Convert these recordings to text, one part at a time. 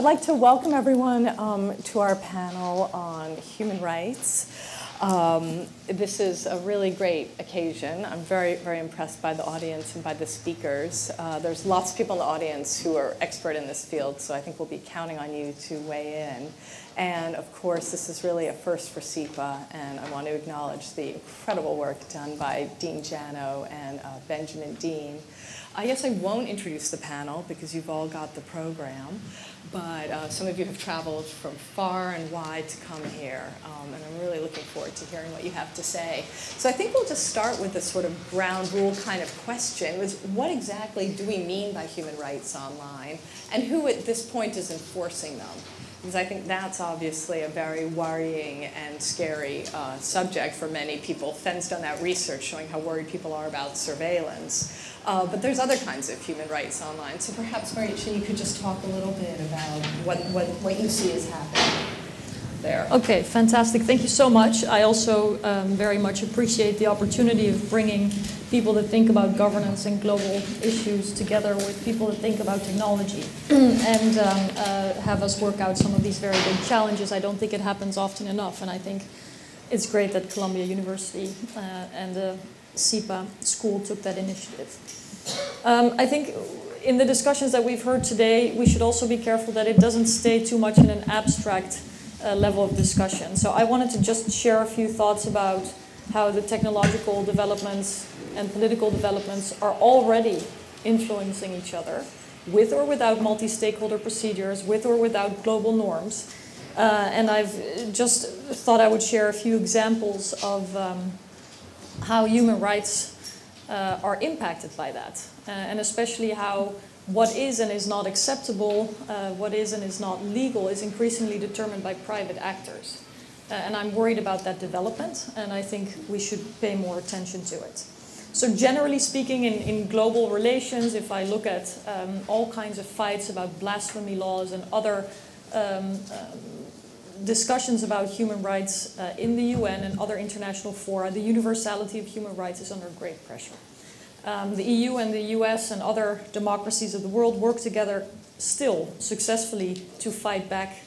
I'd like to welcome everyone um, to our panel on human rights. Um, this is a really great occasion. I'm very, very impressed by the audience and by the speakers. Uh, there's lots of people in the audience who are expert in this field, so I think we'll be counting on you to weigh in. And of course, this is really a first for SIPA, and I want to acknowledge the incredible work done by Dean Janow and uh, Benjamin Dean. I guess I won't introduce the panel because you've all got the program but uh, some of you have traveled from far and wide to come here, um, and I'm really looking forward to hearing what you have to say. So I think we'll just start with this sort of ground rule kind of question, was what exactly do we mean by human rights online, and who at this point is enforcing them? Because I think that's obviously a very worrying and scary uh, subject for many people. Fen's done that research showing how worried people are about surveillance. Uh, but there's other kinds of human rights online. So perhaps, Marietje, you could just talk a little bit about what, what, what you see is happening there. Okay, fantastic. Thank you so much. I also um, very much appreciate the opportunity of bringing people that think about governance and global issues together with people that think about technology and um, uh, have us work out some of these very big challenges. I don't think it happens often enough, and I think it's great that Columbia University uh, and the SIPA school took that initiative. Um, I think in the discussions that we've heard today, we should also be careful that it doesn't stay too much in an abstract uh, level of discussion. So I wanted to just share a few thoughts about how the technological developments and political developments are already influencing each other with or without multi-stakeholder procedures, with or without global norms. Uh, and I've just thought I would share a few examples of um, how human rights uh, are impacted by that, uh, and especially how what is and is not acceptable, uh, what is and is not legal, is increasingly determined by private actors. Uh, and I'm worried about that development, and I think we should pay more attention to it. So generally speaking, in, in global relations, if I look at um, all kinds of fights about blasphemy laws and other um, um, discussions about human rights uh, in the UN and other international fora, the universality of human rights is under great pressure. Um, the EU and the US and other democracies of the world work together still successfully to fight back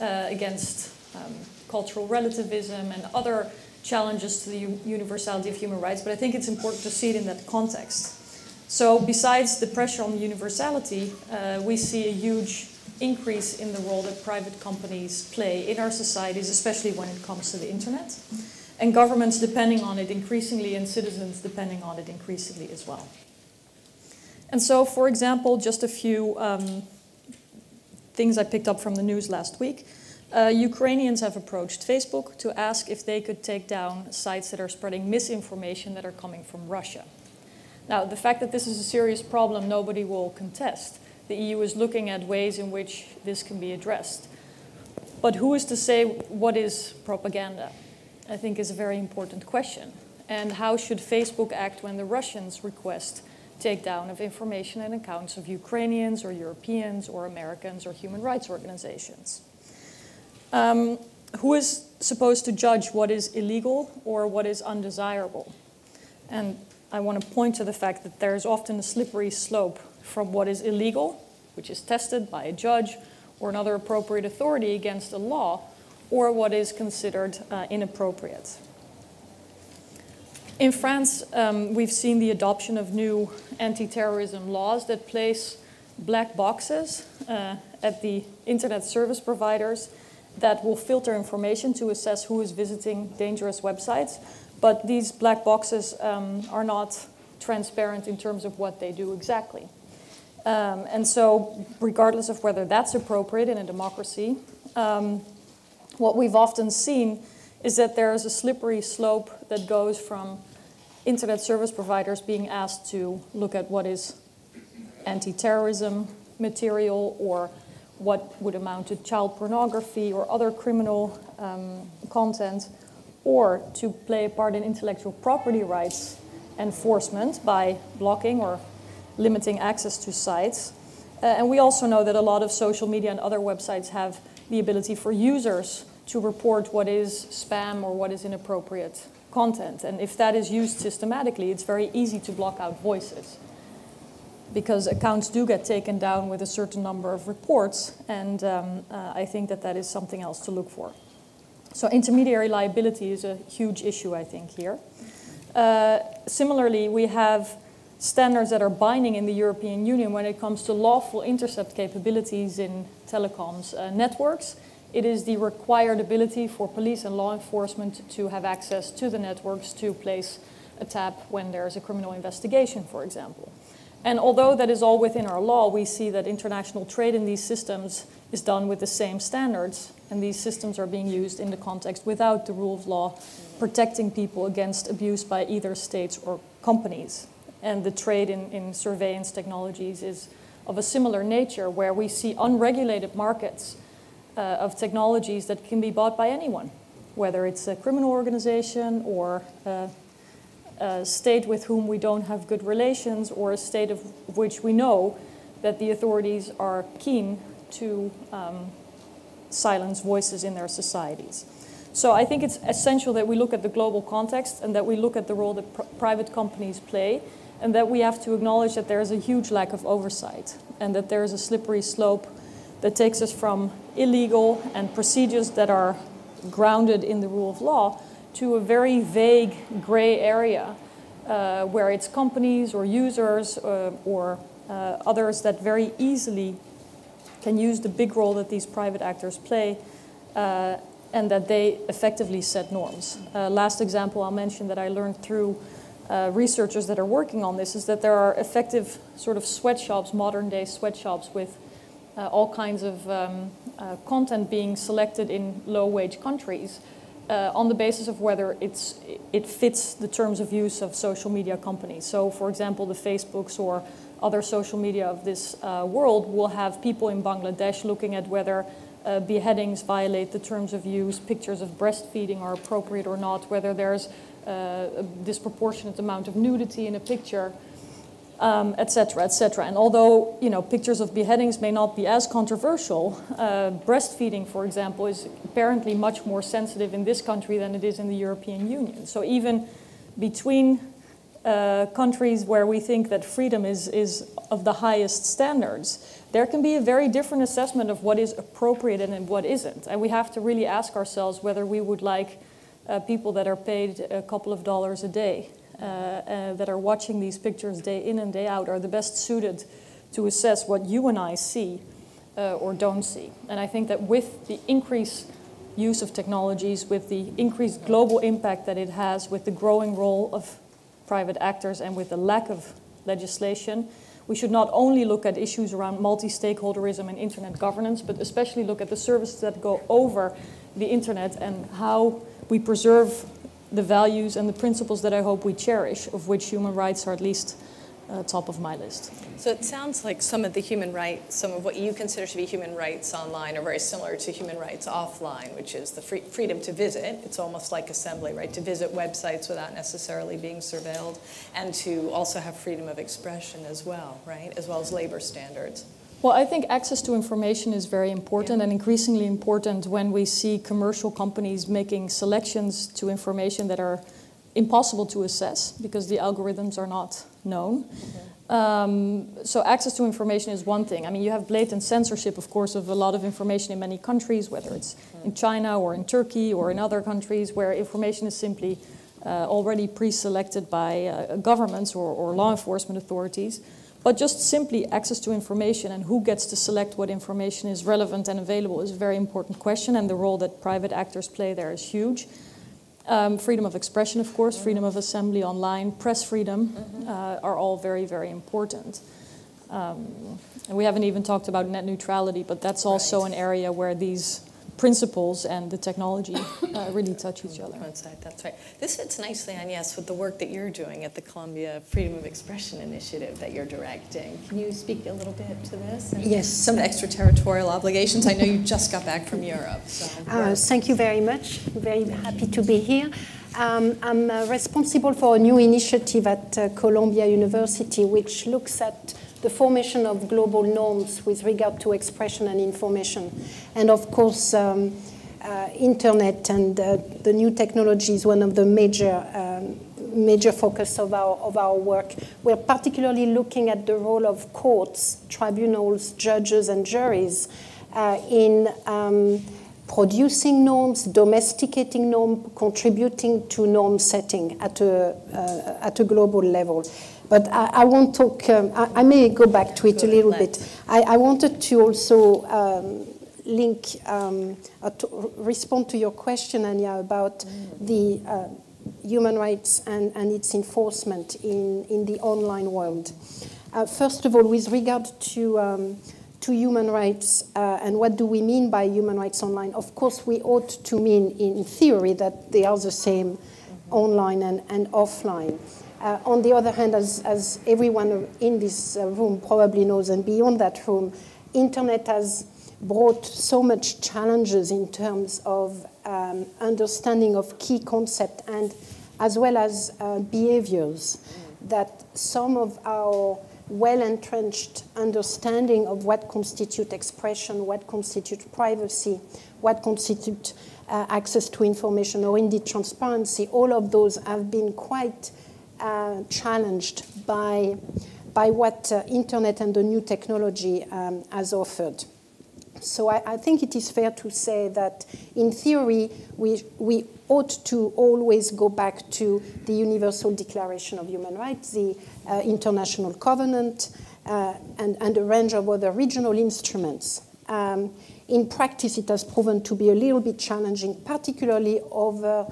uh, against um, cultural relativism and other challenges to the universality of human rights, but I think it's important to see it in that context. So besides the pressure on universality, uh, we see a huge increase in the role that private companies play in our societies, especially when it comes to the internet, and governments depending on it increasingly and citizens depending on it increasingly as well. And so, for example, just a few um, things I picked up from the news last week. Uh, Ukrainians have approached Facebook to ask if they could take down sites that are spreading misinformation that are coming from Russia. Now, the fact that this is a serious problem, nobody will contest the EU is looking at ways in which this can be addressed. But who is to say what is propaganda? I think is a very important question. And how should Facebook act when the Russians request takedown of information and accounts of Ukrainians or Europeans or Americans or human rights organizations? Um, who is supposed to judge what is illegal or what is undesirable? And I want to point to the fact that there is often a slippery slope from what is illegal, which is tested by a judge or another appropriate authority against a law, or what is considered uh, inappropriate. In France, um, we've seen the adoption of new anti-terrorism laws that place black boxes uh, at the internet service providers that will filter information to assess who is visiting dangerous websites. But these black boxes um, are not transparent in terms of what they do exactly. Um, and so, regardless of whether that's appropriate in a democracy, um, what we've often seen is that there is a slippery slope that goes from internet service providers being asked to look at what is anti terrorism material or what would amount to child pornography or other criminal um, content, or to play a part in intellectual property rights enforcement by blocking or limiting access to sites. Uh, and we also know that a lot of social media and other websites have the ability for users to report what is spam or what is inappropriate content. And if that is used systematically, it's very easy to block out voices. because accounts do get taken down with a certain number of reports, and um, uh, I think that that is something else to look for. So intermediary liability is a huge issue, I think, here. Uh, similarly, we have standards that are binding in the European Union when it comes to lawful intercept capabilities in telecoms uh, networks. It is the required ability for police and law enforcement to have access to the networks to place a tap when there's a criminal investigation, for example. And although that is all within our law, we see that international trade in these systems is done with the same standards, and these systems are being used in the context without the rule of law protecting people against abuse by either states or companies. And the trade in, in surveillance technologies is of a similar nature, where we see unregulated markets uh, of technologies that can be bought by anyone, whether it's a criminal organization or a, a state with whom we don't have good relations, or a state of which we know that the authorities are keen to um, silence voices in their societies. So I think it's essential that we look at the global context and that we look at the role that pr private companies play and that we have to acknowledge that there is a huge lack of oversight and that there is a slippery slope that takes us from illegal and procedures that are grounded in the rule of law to a very vague gray area uh, where it's companies or users uh, or uh, others that very easily can use the big role that these private actors play uh, and that they effectively set norms. Uh, last example I'll mention that I learned through uh, researchers that are working on this is that there are effective sort of sweatshops, modern day sweatshops with all kinds of um, content being selected in low wage countries uh, on the basis of whether it's, it fits the terms of use of social media companies. So, for example, the Facebooks or other social media of this uh, world will have people in Bangladesh looking at whether uh, beheadings violate the terms of use, pictures of breastfeeding are appropriate or not, whether there's uh, a disproportionate amount of nudity in a picture, um, etc. Et and although you know pictures of beheadings may not be as controversial, uh, breastfeeding, for example, is apparently much more sensitive in this country than it is in the European Union. So even between uh, countries where we think that freedom is, is of the highest standards, there can be a very different assessment of what is appropriate and what isn't. And we have to really ask ourselves whether we would like uh, people that are paid a couple of dollars a day, that are watching these pictures day in and day out, are the best suited to assess what you and I see uh, or don't see. And I think that with the increased use of technologies, with the increased global impact that it has, with the growing role of private actors and with the lack of legislation, we should not only look at issues around multi-stakeholderism and internet governance, but especially look at the services that go over the internet and how we preserve the values and the principles that I hope we cherish, of which human rights are at least uh, top of my list. So it sounds like some of the human rights, some of what you consider to be human rights online are very similar to human rights offline, which is the free, freedom to visit. It's almost like assembly, right? To visit websites without necessarily being surveilled, and to also have freedom of expression as well, right? As well as labor standards. Well, I think access to information is very important yeah. and increasingly important when we see commercial companies making selections to information that are impossible to assess because the algorithms are not known. Mm-hmm. Um, so access to information is one thing. I mean, you have blatant censorship, of course, of a lot of information in many countries, whether it's in China or in Turkey or in other countries where information is simply uh, already pre-selected by uh, governments or, or law enforcement authorities. But just simply access to information and who gets to select what information is relevant and available is a very important question, and the role that private actors play there is huge. Um, freedom of expression, of course, freedom of assembly online, press freedom mm-hmm. uh, are all very, very important. Um, and we haven't even talked about net neutrality, but that's also right. an area where these principles and the technology uh, really touch each other. Coincide, that's right. This fits nicely, on, yes, with the work that you're doing at the Columbia Freedom of Expression Initiative that you're directing. Can you speak a little bit to this? And yes. Some extraterritorial obligations. I know you just got back from Europe. So uh, thank you very much. Very happy to be here. Um, I'm uh, responsible for a new initiative at uh, Columbia University, which looks at the formation of global norms with regard to expression and information. And of course, um, uh, internet and uh, the new technology is one of the major um, major focus of our, of our work. We're particularly looking at the role of courts, tribunals, judges, and juries uh, in um, producing norms, domesticating norms, contributing to norm setting at a, uh, at a global level. But I, I won't talk, um, I, I, may go back to it a little bit. I, I wanted to also um, link, um, uh, to respond to your question, Anya, about mm. the uh, human rights and, and its enforcement in, in the online world. Uh, first of all, with regard to, um, to human rights uh, and what do we mean by human rights online, of course, we ought to mean in theory that they are the same mm-hmm. online and, and offline. Uh, on the other hand, as, as everyone in this uh, room probably knows, and beyond that room, internet has brought so much challenges in terms of um, understanding of key concepts and as well as uh, behaviors that some of our well-entrenched understanding of what constitute expression, what constitute privacy, what constitute uh, access to information, or indeed transparency, all of those have been quite uh, challenged by, by what uh, internet and the new technology um, has offered. So I, I, think it is fair to say that, in theory, we, we ought to always go back to the Universal Declaration of Human Rights, the uh, International Covenant, uh, and, and, a range of other regional instruments. Um, in practice, it has proven to be a little bit challenging, particularly over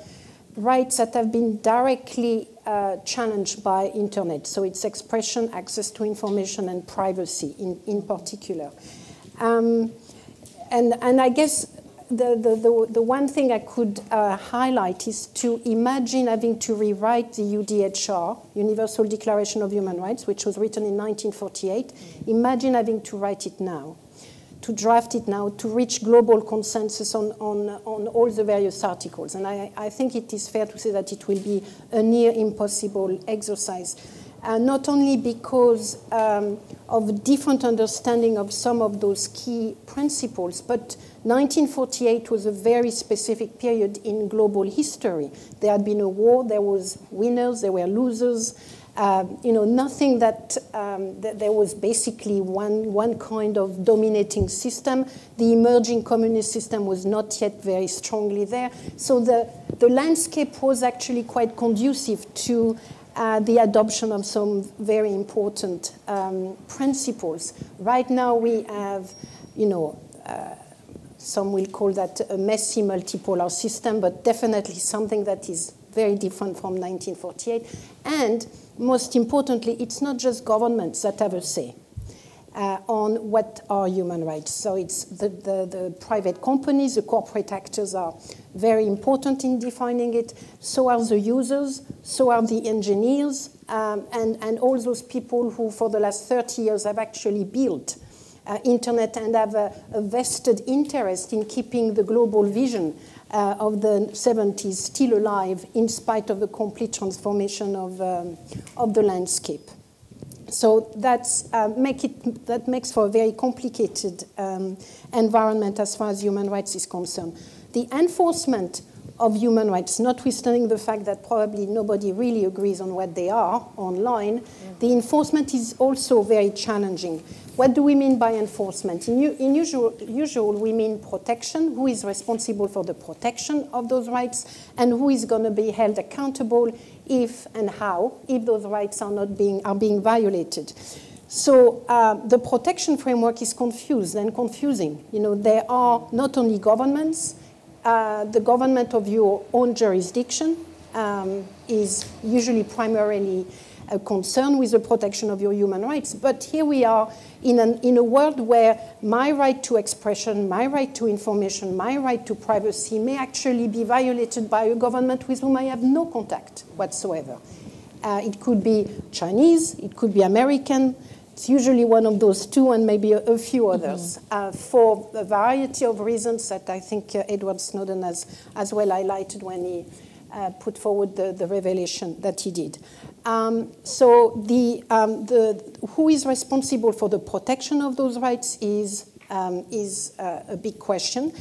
rights that have been directly uh, challenged by internet. So it's expression, access to information, and privacy in, in particular. Um, and, and I guess the, the, the, the one thing I could uh, highlight is to imagine having to rewrite the UDHR, Universal Declaration of Human Rights, which was written in 1948. Imagine having to write it now, to draft it now, to reach global consensus on, on, on all the various articles. And I, I think it is fair to say that it will be a near impossible exercise uh, not only because um, of different understanding of some of those key principles, but 1948 was a very specific period in global history. There had been a war, there was winners, there were losers. Uh, you know, nothing that, um, there was basically one, one kind of dominating system. The emerging communist system was not yet very strongly there. So the, the landscape was actually quite conducive to uh, the adoption of some very important um, principles. Right now, we have, you know, uh, some will call that a messy multipolar system, but definitely something that is very different from 1948. And most importantly, it's not just governments that have a say uh, on what are human rights. So it's the, the, the, private companies, the corporate actors are very important in defining it. So are the users, so are the engineers, um, and, and all those people who for the last 30 years have actually built uh, internet and have a, a, vested interest in keeping the global vision uh, of the 70s still alive in spite of the complete transformation of, um, of the landscape. So that's, uh, make it, that makes for a very complicated um, environment as far as human rights is concerned. The enforcement of human rights, notwithstanding the fact that probably nobody really agrees on what they are online, mm-hmm. the enforcement is also very challenging. What do we mean by enforcement? In, in usual, usual, we mean protection, who is responsible for the protection of those rights, and who is going to be held accountable if and how, if those rights are not being, are being violated. So uh, the protection framework is confused and confusing. You know, there are not only governments, uh, the government of your own jurisdiction um, is usually primarily a concern with the protection of your human rights. But here we are in, an, in a world where my right to expression, my right to information, my right to privacy may actually be violated by a government with whom I have no contact whatsoever. Uh, it could be Chinese, it could be American, it's usually one of those two and maybe a, a few mm-hmm. others mm-hmm. uh, for a variety of reasons that I think uh, Edward Snowden has as well highlighted when he uh, put forward the, the revelation that he did. Um, so the, um, the, who is responsible for the protection of those rights is, um, is uh, a big question.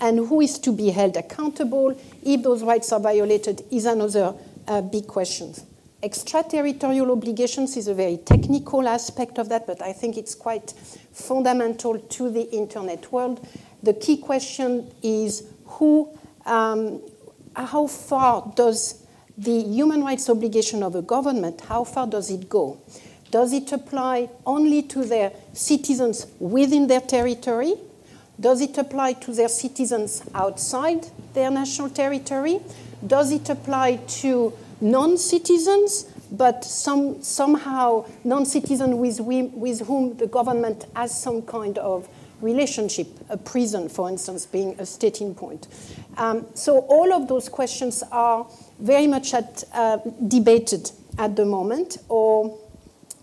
And who is to be held accountable if those rights are violated is another uh, big questions. Extraterritorial obligations is a very technical aspect of that, but I think it's quite fundamental to the internet world. The key question is who, um, how far does the human rights obligation of a government, how far does it go? Does it apply only to their citizens within their territory? Does it apply to their citizens outside their national territory? Does it apply to non-citizens, but some, somehow non-citizens with, with whom the government has some kind of relationship, a prison, for instance, being a starting point. Um, so all of those questions are very much at, uh, debated at the moment, or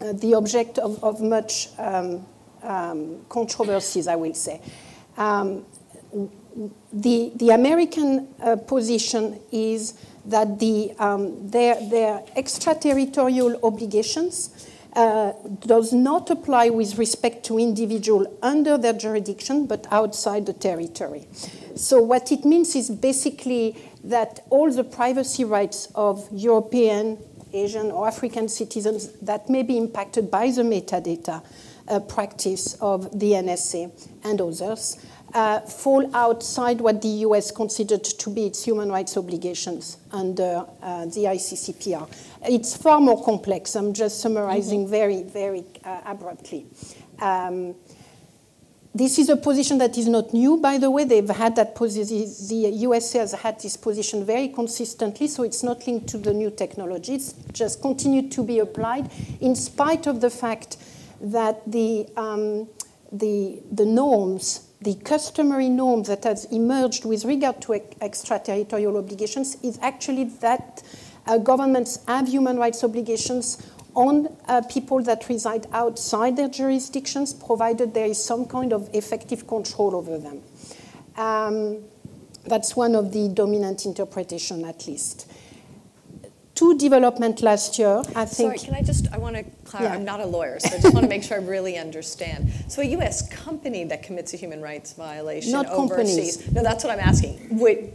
uh, the object of, of much um, um, controversies, I will say. Um, the, the American uh, position is that the, um, their, their extraterritorial obligations uh, does not apply with respect to individual under their jurisdiction, but outside the territory. So what it means is basically that all the privacy rights of European, Asian, or African citizens that may be impacted by the metadata uh, practice of the NSA and others uh, fall outside what the US considered to be its human rights obligations under uh, the ICCPR. It's far more complex. I'm just summarizing mm -hmm. very, very uh, abruptly. Um, this is a position that is not new, by the way. They've had that position. The USA has had this position very consistently, so it's not linked to the new technology. It's just continued to be applied in spite of the fact that the, um, the, the norms the customary norm that has emerged with regard to extraterritorial obligations is actually that uh, governments have human rights obligations on uh, people that reside outside their jurisdictions, provided there is some kind of effective control over them. Um, that's one of the dominant interpretation, at least two development last year. I think. Sorry, can I just? I want to clarify. Yeah. I'm not a lawyer, so I just want to make sure I really understand. So, a U.S. company that commits a human rights violation not overseas. Companies. No, that's what I'm asking. Would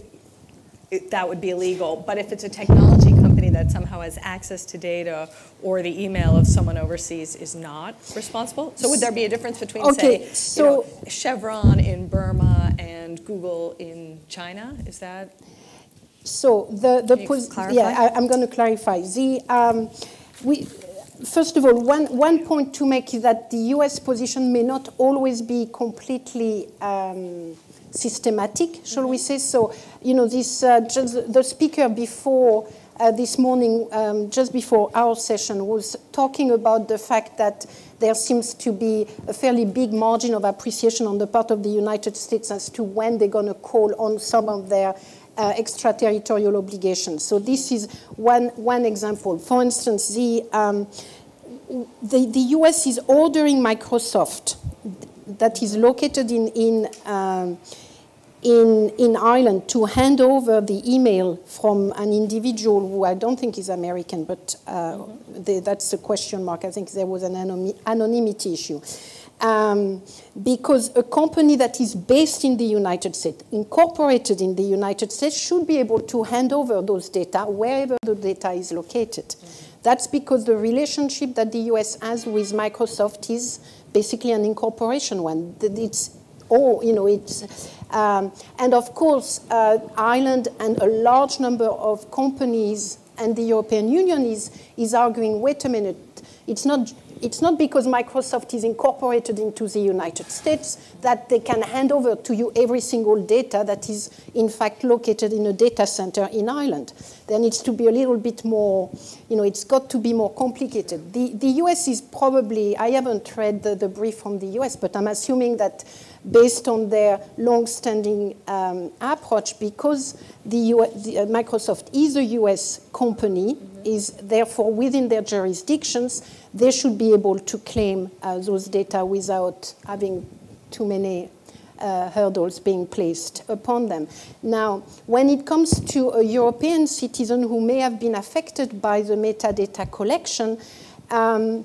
it, that would be illegal? But if it's a technology company that somehow has access to data or the email of someone overseas is not responsible, so would there be a difference between, okay, say, so you know, Chevron in Burma and Google in China? Is that? So the, the yeah, I, am going to clarify. The, um, we, first of all, one, one point to make is that the US position may not always be completely um, systematic, shall we say. So, you know, this, uh, just the speaker before uh, this morning, um, just before our session, was talking about the fact that there seems to be a fairly big margin of appreciation on the part of the United States as to when they're going to call on some of their uh, extraterritorial obligations. So this is one, one example. For instance, the, um, the, the US is ordering Microsoft that is located in, in, um, in, in Ireland to hand over the email from an individual who I don't think is American, but uh, the, that's a question mark. I think there was an anonymity issue um, because a company that is based in the United States, incorporated in the United States, should be able to hand over those data wherever the data is located. Mm -hmm. That's because the relationship that the US has with Microsoft is basically an incorporation one. It's all, you know, it's, um, and of course, uh, Ireland and a large number of companies and the European Union is, is arguing, wait a minute, it's not it's not because Microsoft is incorporated into the United States that they can hand over to you every single data that is in fact located in a data center in Ireland. There needs to be a little bit more, you know, it's got to be more complicated. The, the US is probably, I haven't read the, the brief from the US, but I'm assuming that based on their long-standing um, approach, because the, US, the uh, Microsoft is a US company, mm -hmm. is therefore within their jurisdictions, they should be able to claim uh, those data without having too many uh, hurdles being placed upon them. Now, when it comes to a European citizen who may have been affected by the metadata collection, um,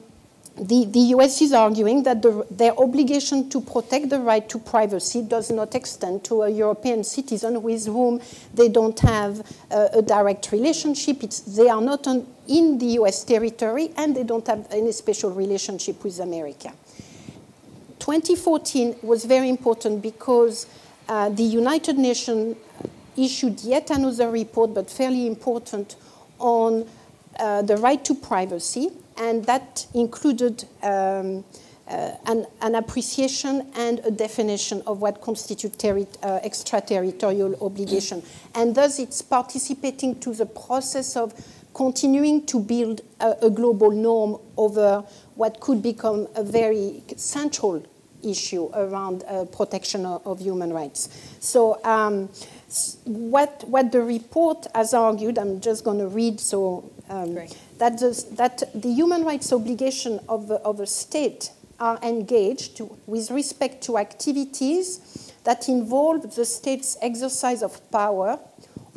the, the US is arguing that the, their obligation to protect the right to privacy does not extend to a European citizen with whom they don't have uh, a direct relationship. It's, they are not on, in the US territory and they don't have any special relationship with America. 2014 was very important because uh, the United Nations issued yet another report, but fairly important, on uh, the right to privacy and that included um, uh, an, an, appreciation and a definition of what constitutes uh, extraterritorial obligation. And thus, it's participating to the process of continuing to build a, a global norm over what could become a very central issue around uh, protection of, human rights. So, um, what, what the report has argued, I'm just going to read so um, that, the, that the human rights obligation of, of a state are engaged to, with respect to activities that involve the state's exercise of power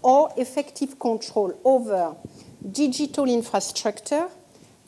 or effective control over digital infrastructure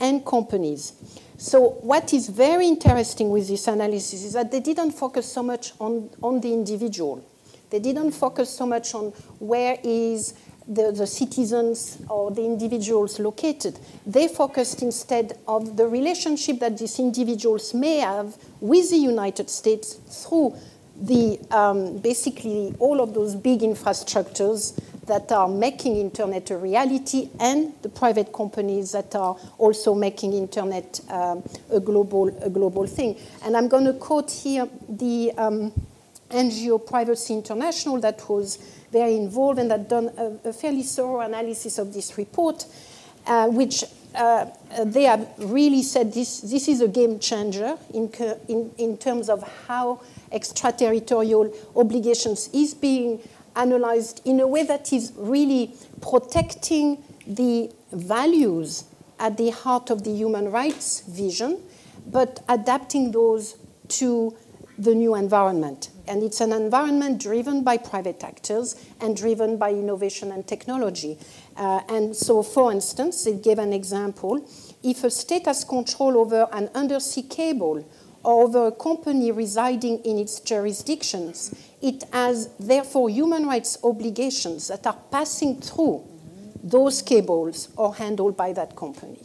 and companies. So what is very interesting with this analysis is that they didn't focus so much on, on the individual. They didn't focus so much on where is the, the, citizens or the individuals located. They focused instead of the relationship that these individuals may have with the United States through the um, basically all of those big infrastructures that are making internet a reality and the private companies that are also making internet um, a global a global thing. And I'm going to quote here the um, NGO Privacy International that was very involved and had done a, a fairly thorough analysis of this report, uh, which uh, they have really said this, this is a game changer in, in, in terms of how extraterritorial obligations is being analyzed in a way that is really protecting the values at the heart of the human rights vision, but adapting those to the new environment. And it's an environment driven by private actors and driven by innovation and technology. Uh, and so, for instance, they gave an example. If a state has control over an undersea cable or over a company residing in its jurisdictions, it has therefore human rights obligations that are passing through those cables or handled by that company.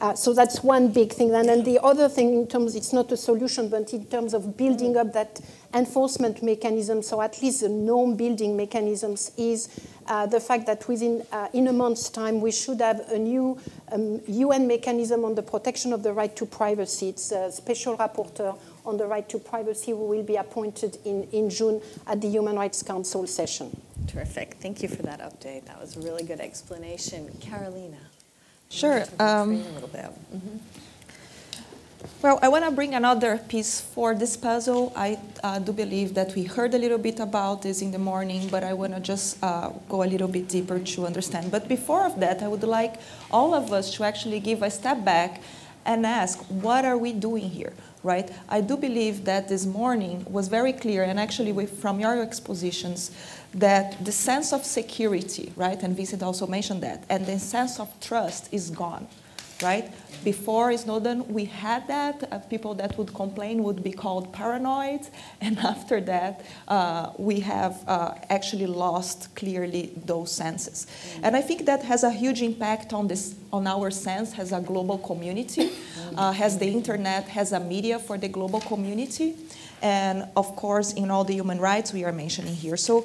Uh, so that's one big thing. And then the other thing, in terms, it's not a solution, but in terms of building up that enforcement mechanism, so at least the norm building mechanisms, is uh, the fact that within uh, in a month's time we should have a new um, UN mechanism on the protection of the right to privacy. It's a special rapporteur on the right to privacy who will be appointed in, in June at the Human Rights Council session. Terrific. Thank you for that update. That was a really good explanation. Carolina. Sure. Um, mm-hmm. Well, I want to bring another piece for this puzzle. I uh, do believe that we heard a little bit about this in the morning, but I want to just uh, go a little bit deeper to understand. But before of that, I would like all of us to actually give a step back and ask, what are we doing here? Right? I do believe that this morning was very clear, and actually from your expositions, that the sense of security, right, and Vincent also mentioned that, and the sense of trust is gone, right? Before Snowden, we had that. Uh, people that would complain would be called paranoid, and after that, uh, we have uh, actually lost clearly those senses. Mm-hmm. And I think that has a huge impact on this, on our sense as a global community, mm-hmm. has the internet, has a media for the global community, and of course, in all the human rights we are mentioning here. So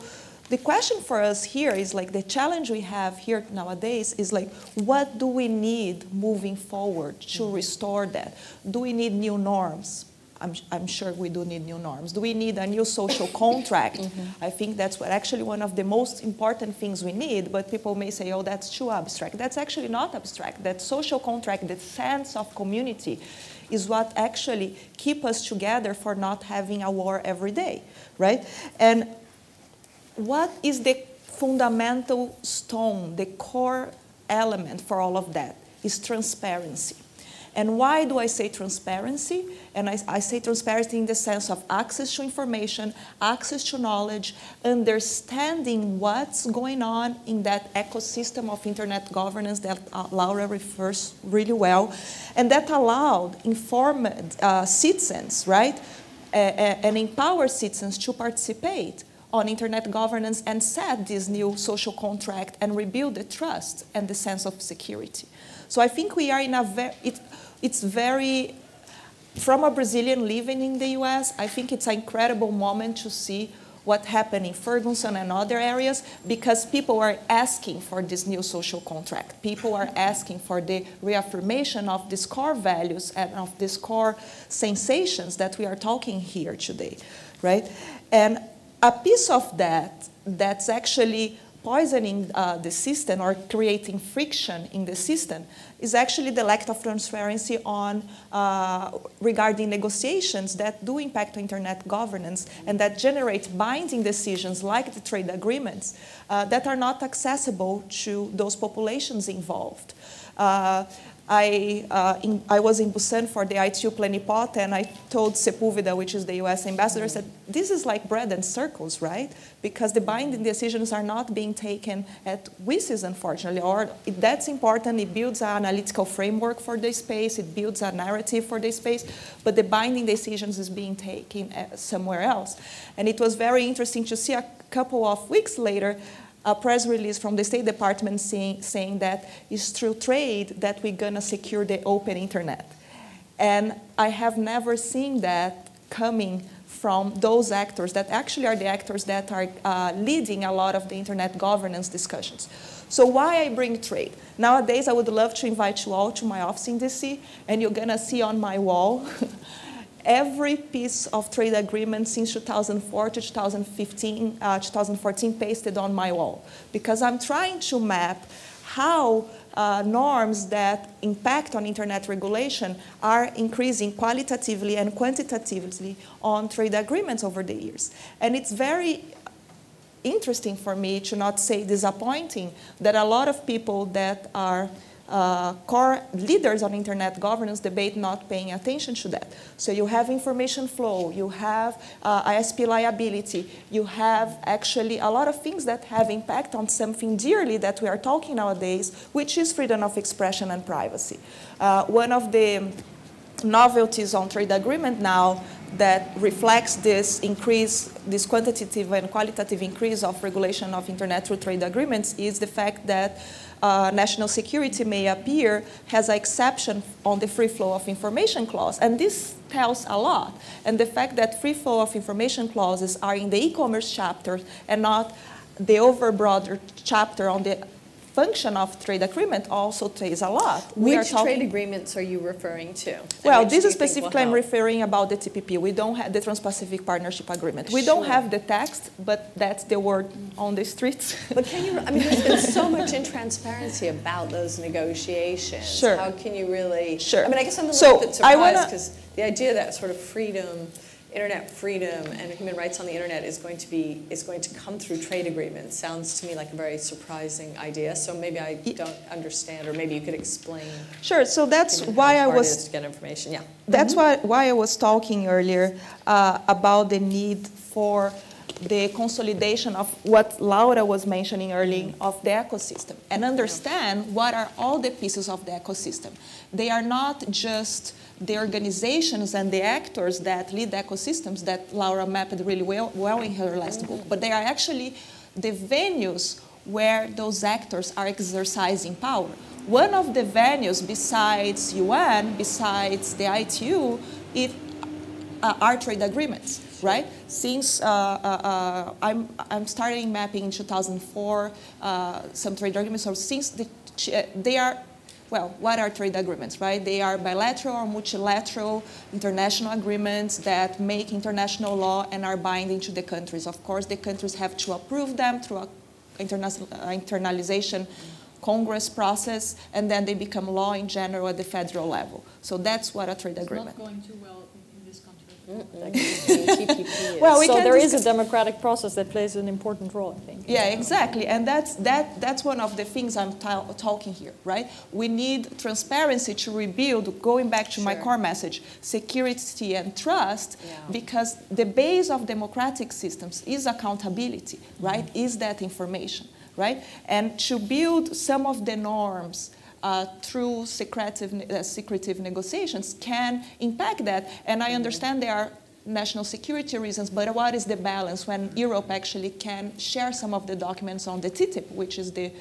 the question for us here is like the challenge we have here nowadays is like what do we need moving forward to restore that do we need new norms I'm, I'm sure we do need new norms. Do we need a new social contract? Mm-hmm. I think that's what actually one of the most important things we need, but people may say, oh, that's too abstract. That's actually not abstract. That social contract, that sense of community, is what actually keep us together for not having a war every day, right? And what is the fundamental stone, the core element for all of that? Is transparency. And why do I say transparency? And I, I, say transparency in the sense of access to information, access to knowledge, understanding what's going on in that ecosystem of internet governance that uh, Laura refers really well, and that allowed informed uh, citizens, right, uh, and empower citizens to participate on internet governance and set this new social contract and rebuild the trust and the sense of security. So I think we are in a very, it's very, from a Brazilian living in the US, I think it's an incredible moment to see what happened in Ferguson and other areas because people are asking for this new social contract. People are asking for the reaffirmation of these core values and of these core sensations that we are talking here today, right? And a piece of that that's actually poisoning uh, the system or creating friction in the system is actually the lack of transparency on uh, regarding negotiations that do impact internet governance and that generate binding decisions like the trade agreements uh, that are not accessible to those populations involved. I, uh, in, I was in Busan for the ITU Plenipot, and I told Sepulveda, which is the US ambassador, said, this is like bread and circles, right? Because the binding decisions are not being taken at WSIS, unfortunately, or that's important. It builds an analytical framework for the space, it builds a narrative for the space, but the binding decisions is being taken uh, somewhere else. And it was very interesting to see a couple of weeks later, a press release from the State Department saying, saying that it's through trade that we're going to secure the open internet. And I have never seen that coming from those actors that actually are the actors that are uh, leading a lot of the internet governance discussions. So why I bring trade? Nowadays, I would love to invite you all to my office in DC, and you're gonna see on my wall every piece of trade agreement since 2004 to 2015, uh, 2014 pasted on my wall because I'm trying to map how uh, norms that impact on internet regulation are increasing qualitatively and quantitatively on trade agreements over the years. And it's very interesting for me to not say disappointing that a lot of people that are uh, core leaders on internet governance debate not paying attention to that. So you have information flow, you have uh, ISP liability, you have actually a lot of things that have impact on something dearly that we are talking nowadays, which is freedom of expression and privacy. Uh, one of the novelties on trade agreement now that reflects this increase, this quantitative and qualitative increase of regulation of internet through trade agreements is the fact that uh, national security may appear has an exception on the free flow of information clause. And this tells a lot. And the fact that free flow of information clauses are in the e-commerce chapter and not the overbroader chapter on the function of trade agreement also tells a lot. We Which trade agreements are you referring to? Well, this is specifically I'm referring about the TPP. We don't have the Trans-Pacific Partnership Agreement. We sure. don't have the text, but that's the word on the streets. But can you, I mean, there's been so much intransparency about those negotiations. Sure. How can you really, sure. I mean, I guess I'm a little so bit surprised because the idea that sort of freedom internet freedom and human rights on the internet is going to be is going to come through trade agreements sounds to me like a very surprising idea so maybe i don't understand or maybe you could explain sure so that's why i was to get information yeah that's mm-hmm. why, why i was talking earlier uh, about the need for the consolidation of what Laura was mentioning earlier of the ecosystem and understand what are all the pieces of the ecosystem. They are not just the organizations and the actors that lead the ecosystems that Laura mapped really well, well in her last book, but they are actually the venues where those actors are exercising power. One of the venues besides UN, besides the ITU, it, uh, are trade agreements, right? Since uh, uh, uh, I'm, I'm starting mapping in 2004 uh, some trade agreements, so since the, they are well, what are trade agreements, right? They are bilateral or multilateral international agreements that make international law and are binding to the countries. Of course, the countries have to approve them through a internalization Congress process, and then they become law in general at the federal level. So that's what a trade it's agreement. Not going too well in this. Well, we so can there is a democratic process that plays an important role, I think. Yeah, exactly. And that's, that, that's one of the things I'm talking here, right? We need transparency to rebuild, going back to my core message, security and trust, Yeah. because the base of democratic systems is accountability, right? Mm-hmm. Is that information, right? And to build some of the norms uh, through secretive, uh, secretive negotiations can impact that. And I understand there are national security reasons, but what is the balance when Europe actually can share some of the documents on the TTIP, which is the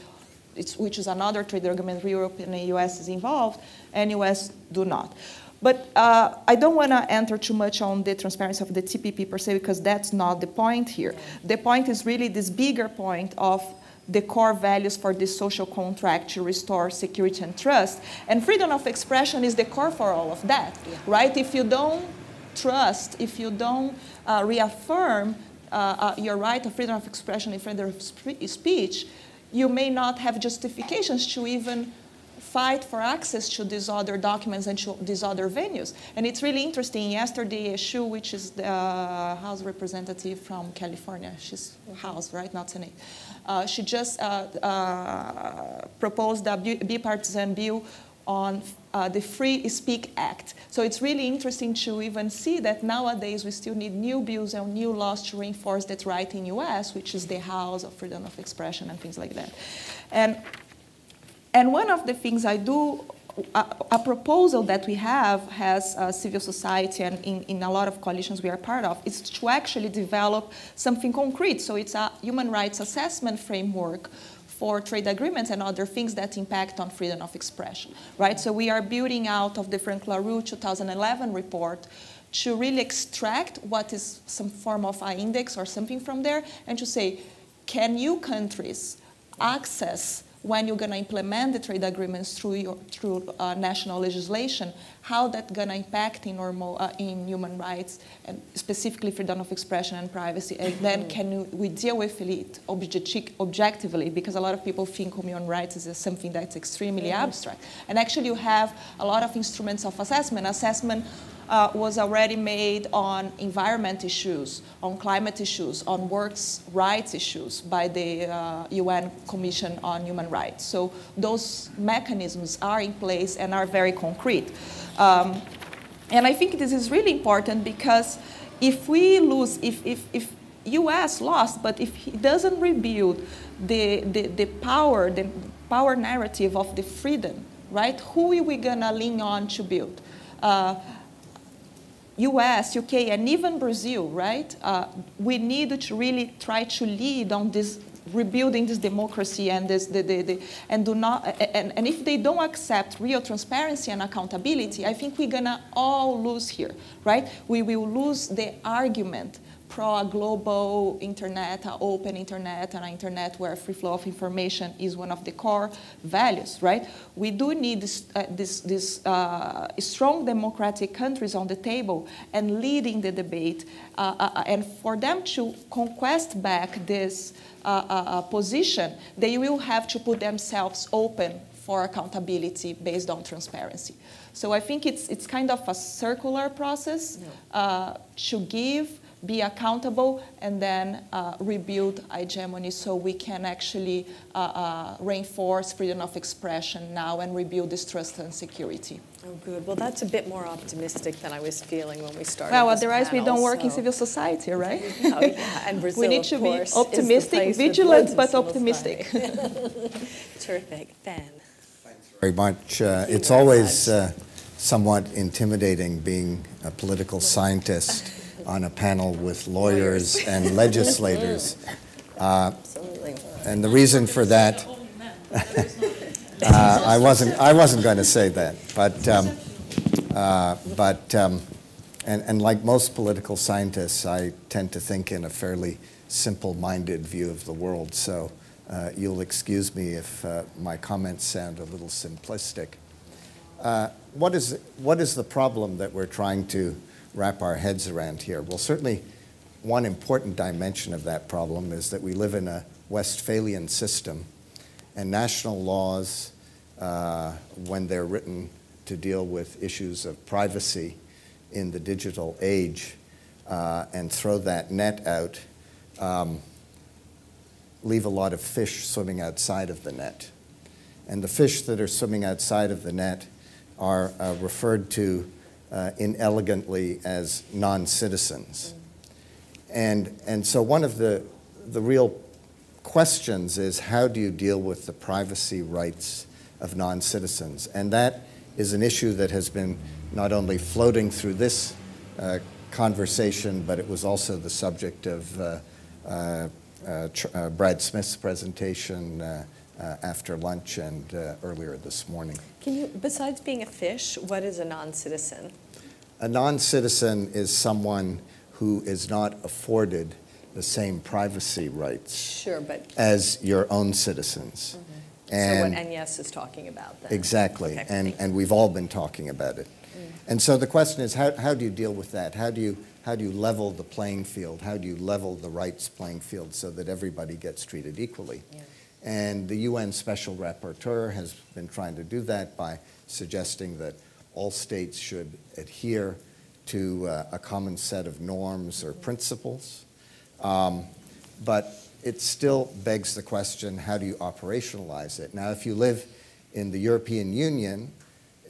it's, which is another trade agreement where Europe and the US is involved, and US do not. But uh, I don't want to enter too much on the transparency of the TPP per se, because that's not the point here. The point is really this bigger point of the core values for this social contract to restore security and trust. And freedom of expression is the core for all of that, right? If you don't trust, if you don't uh, reaffirm uh, uh, your right of freedom of expression and freedom of spe- speech, you may not have justifications to even fight for access to these other documents and to these other venues. And it's really interesting. Yesterday, Chu, which is the uh, House representative from California, she's House, right, not Senate, she just uh, uh, proposed a bipartisan bill on uh, the Free Speak Act. So it's really interesting to even see that nowadays we still need new bills and new laws to reinforce that right in U.S., which is the House of Freedom of Expression and things like that. And and one of the things I do, a, proposal that we have has uh, civil society and in, in a lot of coalitions we are part of, is to actually develop something concrete. So it's a human rights assessment framework for trade agreements and other things that impact on freedom of expression, right? So we are building out of the Frank La Rue 2011 report to really extract what is some form of an index or something from there and to say, can you countries access when you're going to implement the trade agreements through, your, through uh, national legislation, how that's going to impact in, normal, uh, in human rights, and specifically freedom of expression and privacy, and then can you, we deal with it objecti- objectively, because a lot of people think human rights is something that's extremely abstract. And actually you have a lot of instruments of assessment. Assessment uh, was already made on environment issues, on climate issues, on works rights issues by the uh, UN Commission on Human Rights. So those mechanisms are in place and are very concrete. Um, and I think this is really important because if we lose, if, if, if US lost, but if he doesn't rebuild the, the, the power, the power narrative of the freedom, right, who are we gonna lean on to build? Uh, US, UK, and even Brazil, right? Uh, we need to really try to lead on this rebuilding this democracy and this the, the, the, and do not and, and if they don't accept real transparency and accountability i think we're gonna all lose here right we will lose the argument pro a global internet, an open internet, and an internet where free flow of information is one of the core values, right? We do need this, uh, this, this uh, strong democratic countries on the table and leading the debate, uh, uh, and for them to conquest back this uh, uh, uh, position, they will have to put themselves open for accountability based on transparency. So I think it's, it's kind of a circular process uh, to give, be accountable, and then uh, rebuild hegemony so we can actually uh, uh, reinforce freedom of expression now and rebuild this trust and security. Oh, good. Well, that's a bit more optimistic than I was feeling when we started. Well, this otherwise we don't work in civil society, right? Oh, yeah, and Brazil, we need of to be course, is the optimistic, place with vigilant, loads of but optimistic. Terrific. Fen. very much. Uh, it's always uh, somewhat intimidating being a political scientist on a panel with lawyers and legislators. Uh, Absolutely. and the reason for that, uh, I wasn't, I wasn't going to say that, but, um, uh, but um, and, and like most political scientists, I tend to think in a fairly simple-minded view of the world. So uh, you'll excuse me if uh, my comments sound a little simplistic. Uh, what, is, what is the problem that we're trying to wrap our heads around here? Well, certainly one important dimension of that problem is that we live in a Westphalian system, and national laws, uh, when they're written to deal with issues of privacy in the digital age, uh, and throw that net out, um, leave a lot of fish swimming outside of the net. And the fish that are swimming outside of the net are uh, referred to uh, inelegantly as non citizens. And, and so, one of the, the real questions is how do you deal with the privacy rights of non citizens? And that is an issue that has been not only floating through this uh, conversation, but it was also the subject of uh, uh, uh, uh Brad Smith's presentation uh, after lunch and earlier this morning. Can you, besides being a fish, what is a non citizen? A non citizen is someone who is not afforded the same privacy rights sure, but as your own citizens. Mm-hmm. And so what Agnes is talking about then. Exactly, okay, and, and we've all been talking about it. Mm. And so the question is, how, how do you deal with that? How do you, how do you level the playing field? How do you level the rights playing field so that everybody gets treated equally? Yeah. And the UN Special Rapporteur has been trying to do that by suggesting that all states should adhere to uh, a common set of norms or principles. Um, but it still begs the question how do you operationalize it? Now, if you live in the European Union,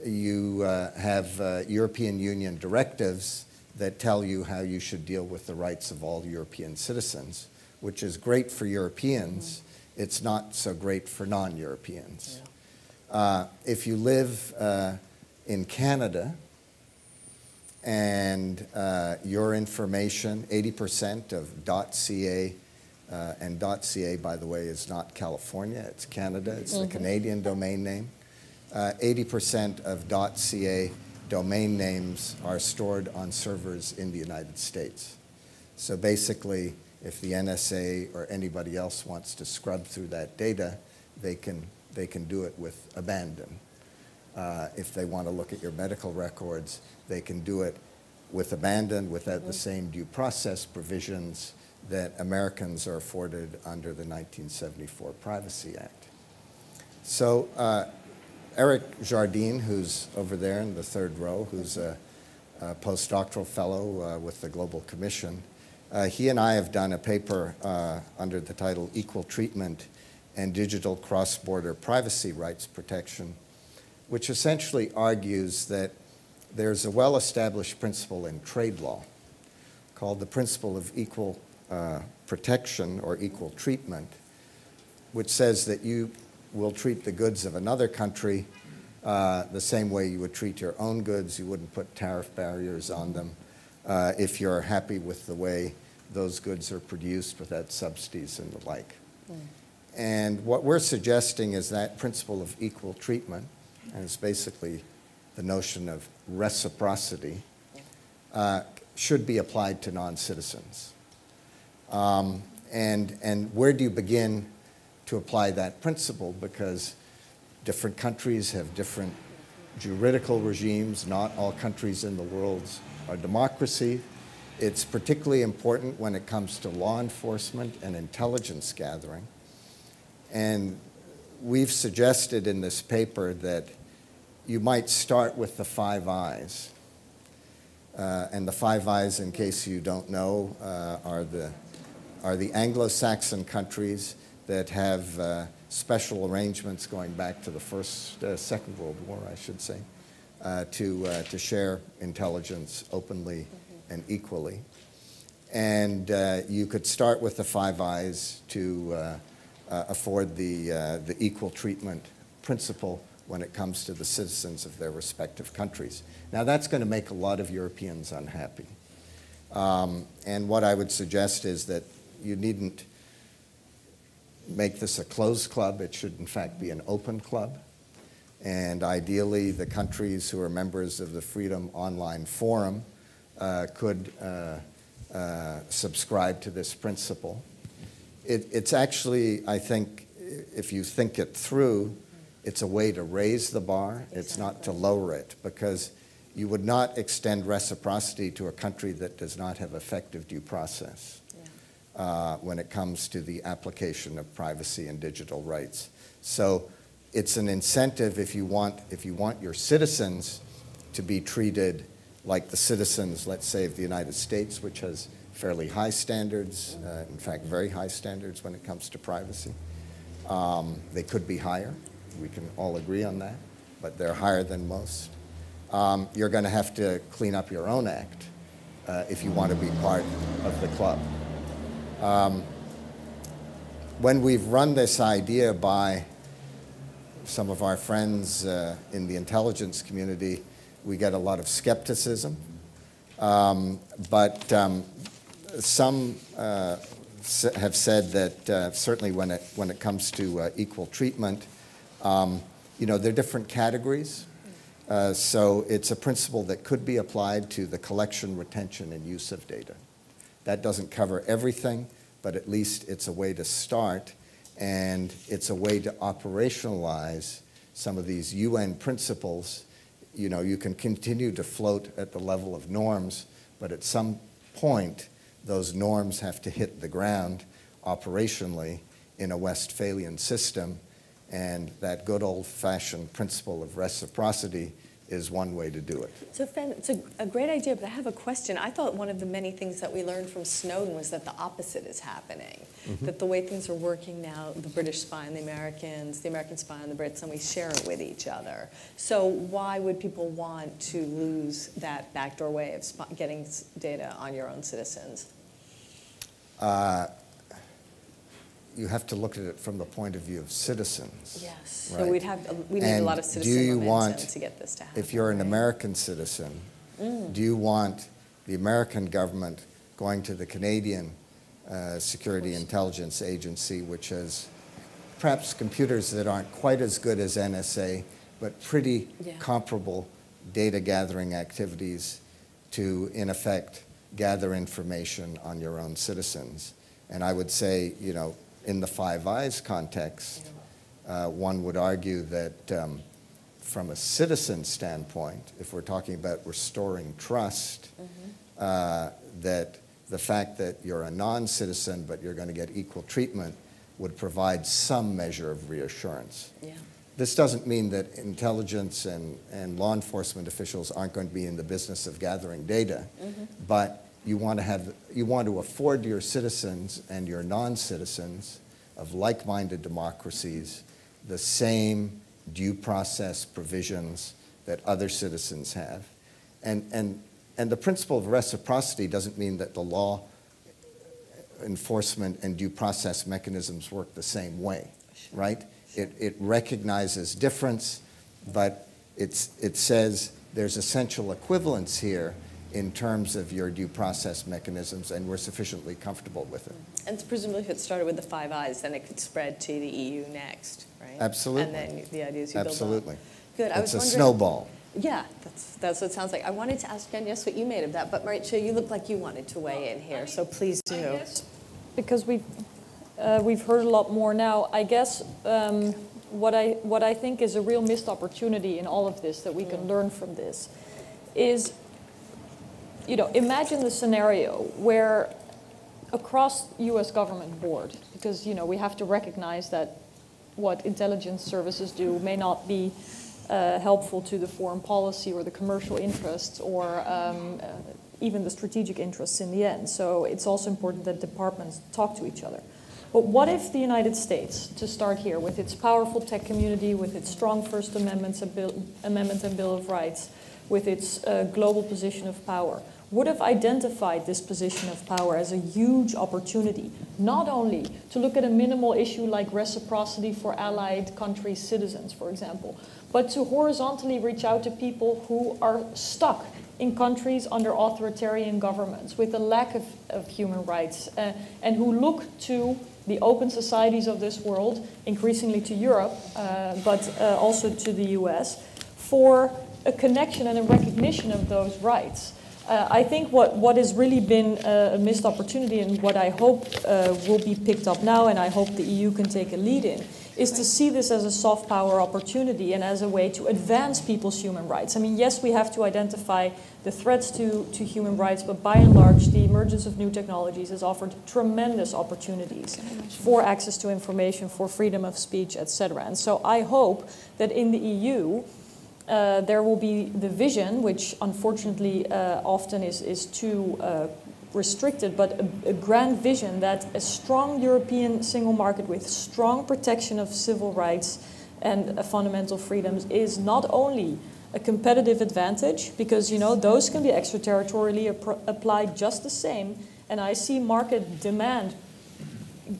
you uh, have uh, European Union directives that tell you how you should deal with the rights of all European citizens, which is great for Europeans. Mm. It's not so great for non Europeans. Yeah. Uh, if you live uh, in Canada, and uh, your information, 80% of .ca uh, and .ca, by the way, is not California, it's Canada. It's mm-hmm. the Canadian domain name. Uh, 80% of .ca domain names are stored on servers in the United States. So basically, if the NSA or anybody else wants to scrub through that data, they can, they can do it with abandon. Uh, if they want to look at your medical records, they can do it with abandon without the mm-hmm. same due process provisions that Americans are afforded under the 1974 Privacy Act. So uh, Eric Jardine, who's over there in the third row, who's a, a postdoctoral fellow uh, with the Global Commission, uh, he and I have done a paper uh, under the title Equal Treatment and Digital Cross-Border Privacy Rights Protection, which essentially argues that there's a well-established principle in trade law called the principle of equal uh, protection or equal treatment, which says that you will treat the goods of another country uh, the same way you would treat your own goods. You wouldn't put tariff barriers on them uh, if you're happy with the way those goods are produced without subsidies and the like. Mm. And what we're suggesting is that principle of equal treatment, and it's basically the notion of reciprocity, uh, should be applied to non citizens. Um, and, and where do you begin to apply that principle? Because different countries have different juridical regimes. Not all countries in the world are democracy. It's particularly important when it comes to law enforcement and intelligence gathering. And we've suggested in this paper that you might start with the Five Eyes. Uh, and the Five Eyes, in case you don't know, uh, are the are the Anglo-Saxon countries that have uh, special arrangements going back to the first, uh, Second World War, I should say, uh, to, uh, to share intelligence openly mm-hmm. and equally. And uh, you could start with the Five Eyes to uh, afford the, the equal treatment principle when it comes to the citizens of their respective countries. Now, that's going to make a lot of Europeans unhappy. Um, and what I would suggest is that you needn't make this a closed club. It should, in fact, be an open club. And ideally, the countries who are members of the Freedom Online Forum uh, could uh, uh, subscribe to this principle. It, it's actually, I think, if you think it through, it's a way to raise the bar. It's not to lower it because you would not extend reciprocity to a country that does not have effective due process uh, when it comes to the application of privacy and digital rights. So it's an incentive if you want, if you want your citizens to be treated like the citizens, let's say, of the United States, which has fairly high standards, uh, in fact, very high standards when it comes to privacy. Um, they could be higher. We can all agree on that, but they're higher than most. Um, you're going to have to clean up your own act uh, if you want to be part of the club. Um, when we've run this idea by some of our friends uh, in the intelligence community, we get a lot of skepticism. Um, but um, some uh, have said that uh, certainly when it, when it comes to uh, equal treatment, um, you know, there are different categories. Uh, so it's a principle that could be applied to the collection, retention, and use of data. That doesn't cover everything, but at least it's a way to start, and it's a way to operationalize some of these UN principles. You know, you can continue to float at the level of norms, but at some point, those norms have to hit the ground operationally in a Westphalian system and that good old fashioned principle of reciprocity is one way to do it. So, Fen, it's a, a, great idea, but I have a question. I thought one of the many things that we learned from Snowden was that the opposite is happening. Mm-hmm. That the way things are working now, the British spy on the Americans, the American spy on the Brits, and we share it with each other. So, why would people want to lose that backdoor way of getting data on your own citizens? Uh, you have to look at it from the point of view of citizens. Yes. Right? So we'd have we need and a lot of citizen do you want, to get this to happen. If you're an American citizen, mm. do you want the American government going to the Canadian uh, Security Intelligence Agency, which has perhaps computers that aren't quite as good as NSA, but pretty yeah. comparable data gathering activities to, in effect, gather information on your own citizens. And I would say, you know, in the Five Eyes context, uh, one would argue that um, from a citizen standpoint, if we're talking about restoring trust, mm-hmm. uh, that the fact that you're a non citizen but you're going to get equal treatment would provide some measure of reassurance. Yeah. This doesn't mean that intelligence and, and law enforcement officials aren't going to be in the business of gathering data, mm-hmm. but you want to have you want to afford your citizens and your non-citizens of like-minded democracies the same due process provisions that other citizens have. And and and the principle of reciprocity doesn't mean that the law enforcement and due process mechanisms work the same way right? It, it recognizes difference but it's, it says there's essential equivalence here in terms of your due process mechanisms, and we're sufficiently comfortable with it. And presumably, if it started with the Five Eyes, then it could spread to the EU next, right? Absolutely. And then the idea is you Absolutely. build Good. I it's was a snowball. Yeah, that's, that's what it sounds like. I wanted to ask Jen, yes, what you made of that, but Marietje, you look like you wanted to weigh in here, so please do. because we've, uh, we've heard a lot more now, I guess um, what, I, what I think is a real missed opportunity in all of this that we can mm. learn from this is you know, imagine the scenario where across U.S. government board, because you know we have to recognize that what intelligence services do may not be uh, helpful to the foreign policy or the commercial interests or um, uh, even the strategic interests in the end. So it's also important that departments talk to each other. But what if the United States, to start here, with its powerful tech community, with its strong First Amendment and Bill of Rights, with its uh, global position of power, would have identified this position of power as a huge opportunity, not only to look at a minimal issue like reciprocity for allied countries' citizens, for example, but to horizontally reach out to people who are stuck in countries under authoritarian governments with a lack of, of human rights uh, and who look to the open societies of this world, increasingly to Europe, uh, but uh, also to the US, for a connection and a recognition of those rights. Uh, I think what, what has really been a missed opportunity and what I hope uh, will be picked up now and I hope the EU can take a lead in is to see this as a soft power opportunity and as a way to advance people's human rights. I mean, yes, we have to identify the threats to, to human rights, but by and large, the emergence of new technologies has offered tremendous opportunities for access to information, for freedom of speech, etc. And so I hope that in the EU, Uh, there will be the vision, which unfortunately uh, often is, is too uh, restricted, but a, a, grand vision that a strong European single market with strong protection of civil rights and uh, fundamental freedoms is not only a competitive advantage, because you know those can be extraterritorially ap- applied just the same, and I see market demand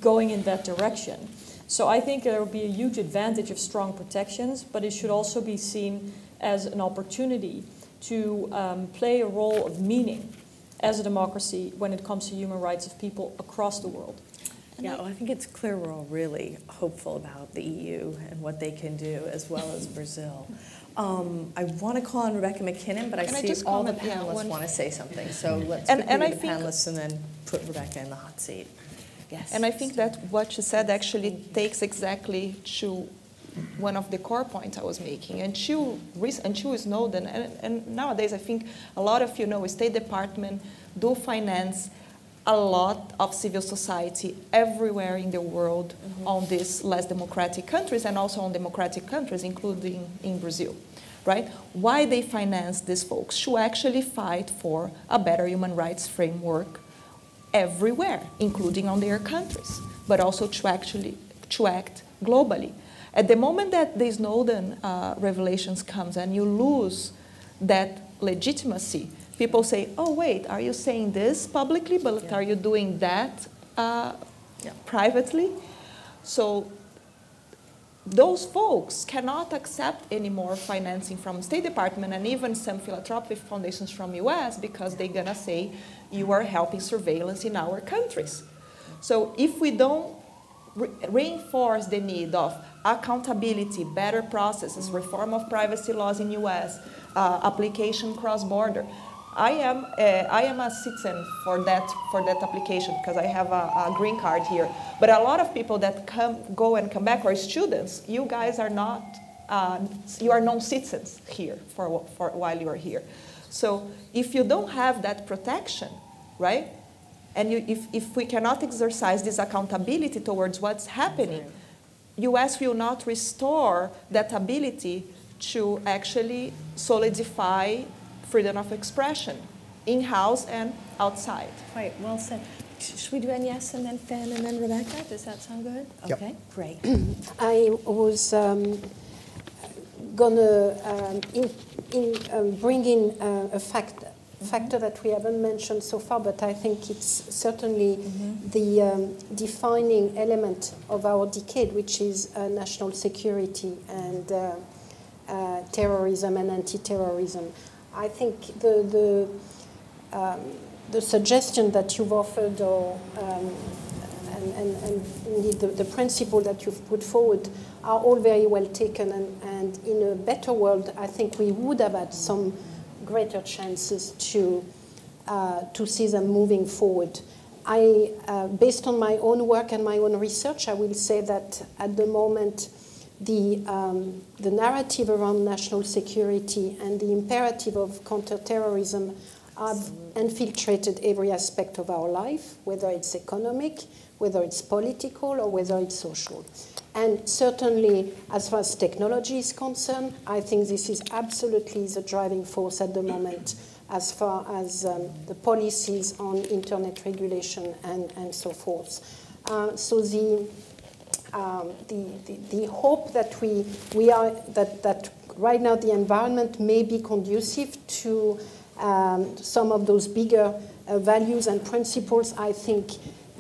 going in that direction. So I think there will be a huge advantage of strong protections, but it should also be seen as an opportunity to um, play a role of meaning as a democracy when it comes to human rights of people across the world. Yeah, well, I think it's clear we're all really hopeful about the EU and what they can do, as well as Brazil. Um, I want to call on Rebecca MacKinnon, but I can see I all the panelists want to say something. So let's and, and the I think, panelists and then put Rebecca in the hot seat. Yes. And I think that what you said actually takes exactly to one of the core points I was making. Until, until Snowden, and, and nowadays I think a lot of you know, State Department do finance a lot of civil society everywhere in the world mm-hmm. on these less democratic countries and also on democratic countries, including in Brazil. Right? Why they finance these folks? To actually fight for a better human rights framework everywhere, including on their countries, but also to actually to act globally. At the moment that the Snowden uh, revelations comes and you lose that legitimacy, people say, "Oh wait, are you saying this publicly, but yeah. are you doing that uh, yeah. privately?" So those folks cannot accept any more financing from State Department and even some philanthropic foundations from US because they're gonna say you are helping surveillance in our countries. So if we don't re reinforce the need of accountability, better processes, reform of privacy laws in US, uh, application cross-border, I am, uh, I am a citizen for that, for that application because I have a, a, green card here. But a lot of people that come, go and come back are students. You guys are not, uh, you are non-citizens here for, for while you are here. So if you don't have that protection, right? And you, if, if we cannot exercise this accountability towards what's happening, US will not restore that ability to actually solidify freedom of expression in-house and outside. Right, well said. Should we do Agnes and then Fen and then Rebecca? Does that sound good? Yep. Okay, great. I was um, gonna um, in, in, um, bring in uh, a fact, factor that we haven't mentioned so far, but I think it's certainly mm-hmm. the um, defining element of our decade, which is uh, national security and uh, uh terrorism and anti-terrorism. I think the, the, um, the suggestion that you've offered or, um, and, and, and, indeed the, the principle that you've put forward are all very well taken. And, and in a better world, I think we would have had some greater chances to, uh, to see them moving forward. I, uh, based on my own work and my own research, I will say that at the moment, the, um, the narrative around national security and the imperative of counterterrorism have infiltrated every aspect of our life, whether it's economic, whether it's political, or whether it's social. And certainly, as far as technology is concerned, I think this is absolutely the driving force at the moment as far as um, the policies on internet regulation and, and so forth. Uh, so the um, the, the, the, hope that we, we are, that, that right now the environment may be conducive to um, some of those bigger uh, values and principles, I think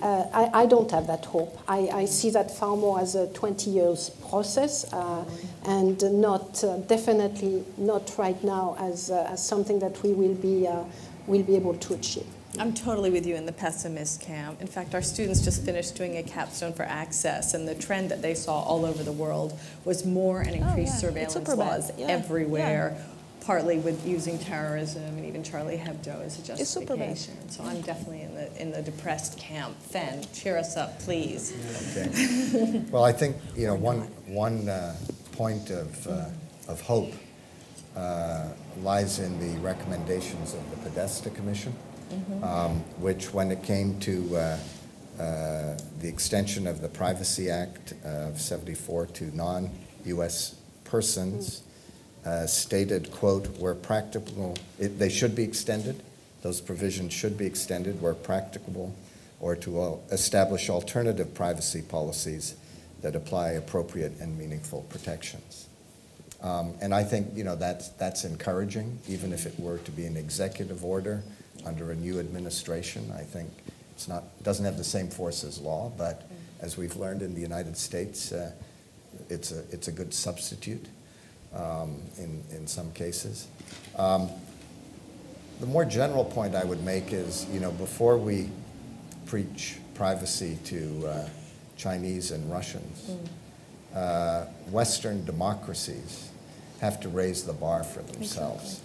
uh, I, I, don't have that hope. I, I, see that far more as a 20 years process uh, and not, uh, definitely not right now as, uh, as something that we will be, uh, will be able to achieve. I'm totally with you in the pessimist camp. In fact, our students just finished doing a capstone for access, and the trend that they saw all over the world was more and increased oh, yeah. surveillance laws yeah. everywhere. Yeah. Partly with using terrorism and even Charlie Hebdo as a justification. So I'm definitely in the in the depressed camp. Fen, cheer us up, please. Okay. well, I think you know one one uh, point of uh, of hope uh, lies in the recommendations of the Podesta Commission. Um, which, when it came to uh, uh, the extension of the Privacy Act of 74 to non US persons, uh, stated, quote, where practicable, it, they should be extended. Those provisions should be extended where practicable or to establish alternative privacy policies that apply appropriate and meaningful protections. Um, and I think, you know, that's, that's encouraging, even if it were to be an executive order under a new administration. I think it's not, doesn't have the same force as law, but as we've learned in the United States, uh, it's, a, it's a good substitute um, in, in some cases. Um, the more general point I would make is, you know, before we preach privacy to uh, Chinese and Russians, uh, Western democracies have to raise the bar for themselves.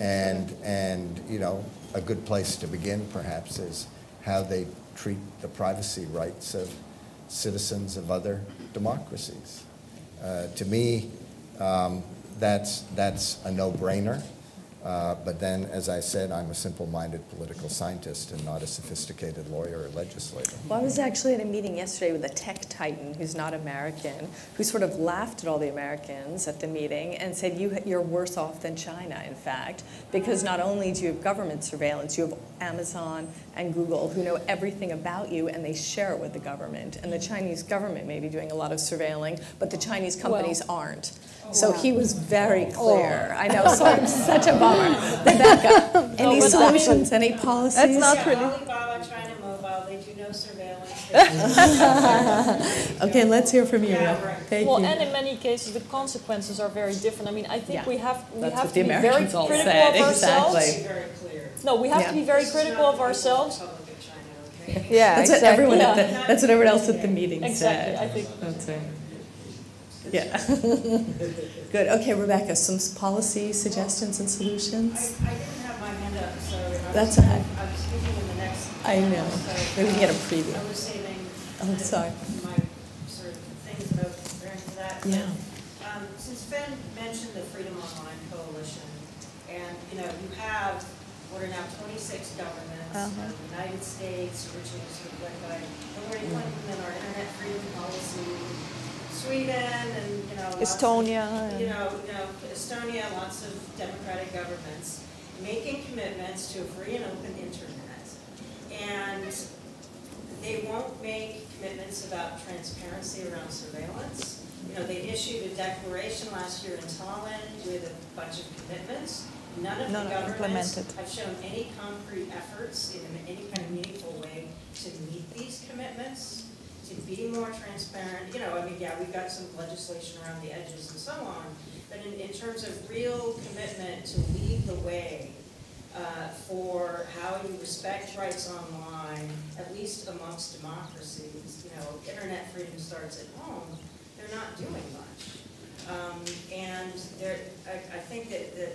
And, and, you know, a good place to begin perhaps is how they treat the privacy rights of citizens of other democracies. Uh, to me, um, that's, that's a no-brainer. Uh, but then, as I said, I'm a simple-minded political scientist and not a sophisticated lawyer or legislator. Well, I was actually at a meeting yesterday with a tech titan who's not American, who sort of laughed at all the Americans at the meeting and said, you, you're worse off than China, in fact, because not only do you have government surveillance, you have Amazon and Google who know everything about you and they share it with the government. And the Chinese government may be doing a lot of surveilling, but the Chinese companies aren't. So he was very oh. clear. I know, so I'm such a bummer. Rebecca, any but solutions, any policies? That's not Yeah, really. Alibaba, China Mobile, they do no surveillance. Okay, let's hear from you. Yeah, Rebecca. right. Thank Well, you. and in many cases, the consequences are very different. I mean, I think Yeah. we have we That's have to the be very Americans all critical said, of ourselves. exactly. Be very clear. No, we have Yeah. to be very critical of ourselves. China, okay? Yeah, That's what exactly. everyone at the, that's what everyone else at the meeting Exactly, said. I think. That's right. Yeah. Good. Okay, Rebecca, some policy suggestions and solutions? I didn't have my hand up, so I. That's okay. I'm speaking in the next. I know. so, Maybe we can get a uh, preview. I was saving. Oh, sorry. My sort of things about preparing for that. Yeah. Um, since Fen mentioned the Freedom Online Coalition, and, you know, you have, what are now twenty-six governments, Uh-huh. in the United States, originally sort of led by Hillary Clinton, and our internet freedom policy, Sweden, and, you know. lots of- Estonia You know, you know, Estonia, lots of democratic governments, making commitments to a free and open internet. And they won't make commitments about transparency around surveillance. You know, they issued a declaration last year in Tallinn with a bunch of commitments. None of None the governments have shown any concrete efforts in any kind of meaningful way to meet these commitments, to be more transparent. You know, I mean, yeah, we've got some legislation around the edges and so on, but in, in terms of real commitment to lead the way uh, for how you respect rights online, at least amongst democracies, you know, internet freedom starts at home, they're not doing much. Um, And there, I, I think that, that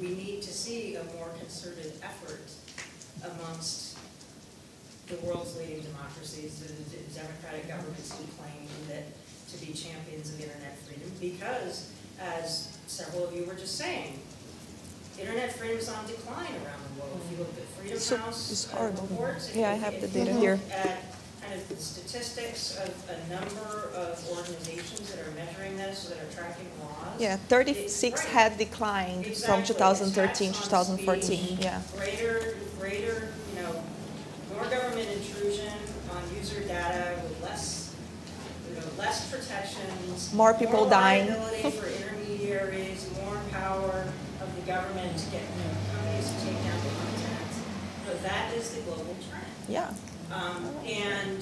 we need to see a more concerted effort amongst the world's leading democracies, the democratic governments who claim that to be champions of internet freedom, because, as several of you were just saying, internet freedom is on decline around the world. If you look at Freedom So- House uh, reports, Yeah, I have if the you data look here. At kind of the statistics of a number of organizations that are measuring this, that are tracking laws. Yeah, 36 Right. had declined from Exactly. 2013 to Attacks on 2014, speech, yeah. Greater, greater, you know, more government intrusion on user data with less, you know, less protections. More people dying. More liability for intermediaries, more power of the government to get, you know, companies to take down content. You know, that is the global trend. Yeah. Um, and